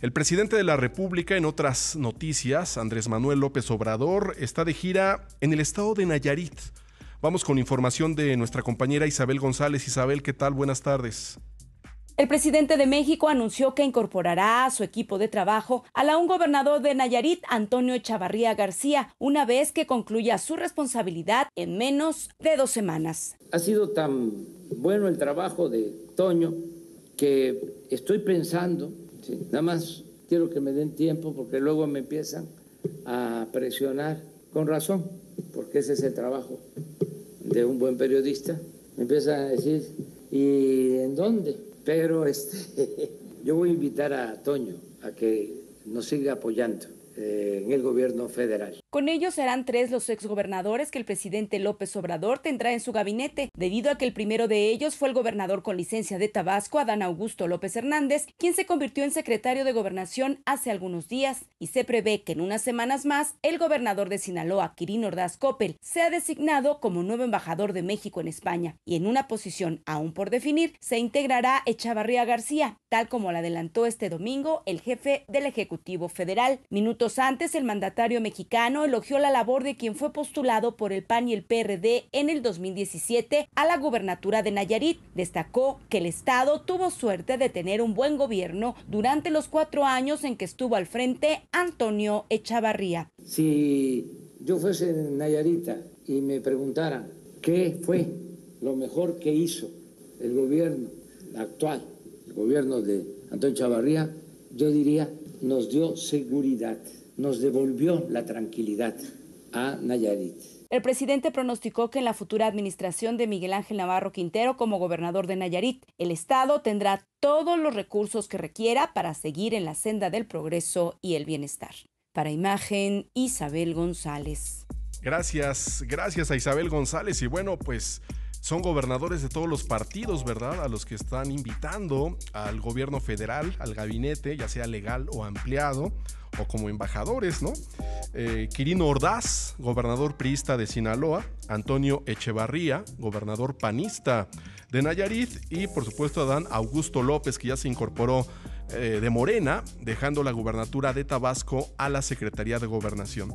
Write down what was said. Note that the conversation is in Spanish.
El presidente de la República, en otras noticias, Andrés Manuel López Obrador, está de gira en el estado de Nayarit. Vamos con información de nuestra compañera Isabel González. Isabel, ¿qué tal? Buenas tardes. El presidente de México anunció que incorporará a su equipo de trabajo al aún gobernador de Nayarit, Antonio Echavarría García, una vez que concluya su responsabilidad en menos de dos semanas. Ha sido tan bueno el trabajo de Toño que estoy pensando nada más quiero que me den tiempo porque luego me empiezan a presionar con razón, porque ese es el trabajo de un buen periodista. Me empiezan a decir, ¿y en dónde? Pero este, yo voy a invitar a Toño a que nos siga apoyando en el gobierno federal. Con ellos serán tres los exgobernadores que el presidente López Obrador tendrá en su gabinete, debido a que el primero de ellos fue el gobernador con licencia de Tabasco, Adán Augusto López Hernández, quien se convirtió en secretario de gobernación hace algunos días, y se prevé que en unas semanas más el gobernador de Sinaloa, Quirino Ordaz Coppel, sea designado como nuevo embajador de México en España, y en una posición aún por definir se integrará Echavarría García, tal como lo adelantó este domingo el jefe del Ejecutivo Federal. Antes, el mandatario mexicano elogió la labor de quien fue postulado por el PAN y el PRD en el 2017 a la gubernatura de Nayarit. Destacó que el Estado tuvo suerte de tener un buen gobierno durante los cuatro años en que estuvo al frente Antonio Echavarría. Si yo fuese Nayarita y me preguntaran qué fue lo mejor que hizo el gobierno actual, el gobierno de Antonio Echavarría, yo diría nos dio seguridad nos devolvió la tranquilidad a Nayarit. El presidente pronosticó que en la futura administración de Miguel Ángel Navarro Quintero como gobernador de Nayarit, el Estado tendrá todos los recursos que requiera para seguir en la senda del progreso y el bienestar. Para imagen, Isabel González. Gracias, gracias a Isabel González. Y bueno, pues son gobernadores de todos los partidos, ¿verdad? A los que están invitando al gobierno federal, al gabinete, ya sea legal o ampliado, o como embajadores, ¿no? Eh, Quirino Ordaz, gobernador priista de Sinaloa, Antonio Echevarría, gobernador panista de Nayarit, y por supuesto Adán Augusto López, que ya se incorporó eh, de Morena, dejando la gubernatura de Tabasco a la Secretaría de Gobernación.